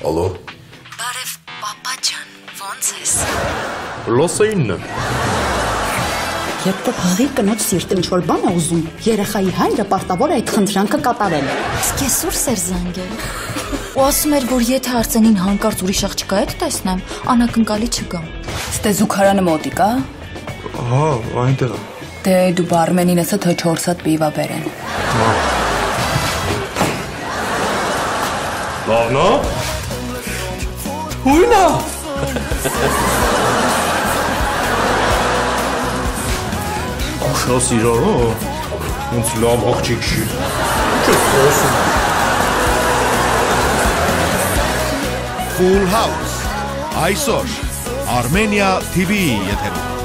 Ալո։ Բարև, papa ջան, ո՞նց ես։ Լոսեինն որ հղի կնոջ սիրտը ինչ որ բան է ուզում, երեխայի հայրը պարտավոր է այդ խնդրանքը կատարել։ Իսկ ես ո՞ւր սեր զանգել։ Ու ասում էր, որ եթե Արսենին հանկարծ ուրիշ աղջկա հետ տեսնեմ, անակնկալի չգամ։ Ստե զուգարանը մոտիկ, ա։ Ահա, այնտեղ Դե դու բարմենին ասա թե 4 հատ պիվա բերեն։ Լավն է։ Հույնա։ Աշաս իրար, ոնց լավ աղջիկ չի։ Ինչ խոսում։ Full House այսօր Armenia TV-ի եթերում